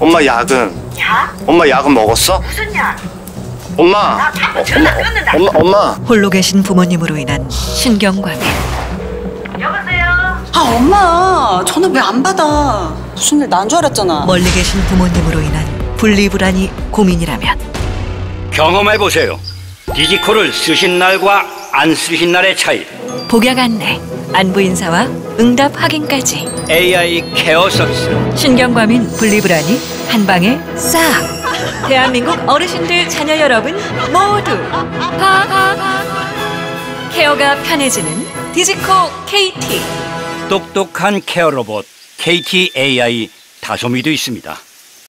엄마 약은 야? 엄마 약은 먹었어? 무슨 야? 엄마 나 자꾸 어, 전화 끊는다. 엄마 엄마 홀로 계신 부모님으로 인한 신경과민. 여보세요? 아 엄마 전화 왜 안 받아 무슨 일 난 줄 알았잖아 멀리 계신 부모님으로 인한 분리불안이 고민이라면 경험해 보세요. 디지콜을 쓰신 날과 안 쓰신 날의 차이. 복약 안내, 안부 인사와 응답 확인까지 AI 케어 서비스. 신경 과민 분리 불안이 한 방에 싹. 대한민국 어르신들 자녀 여러분 모두. 케어가 편해지는 디지코 KT. 똑똑한 케어 로봇 KT AI 다솜이도 있습니다.